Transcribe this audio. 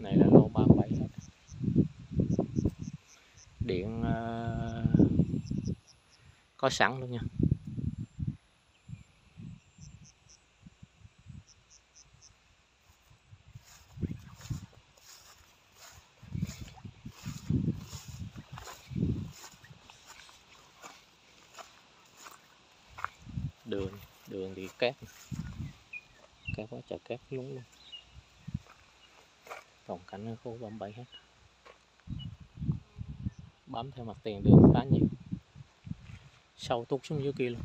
này là lô 37 điện uh, có sẵn luôn nha. Đường đường thì cát cát quá trời cát lúng luôn toàn cảnh ở khu 37 hết. Bám theo mặt tiền đường khá nhiều. Sâu tút xuống dưới kia luôn.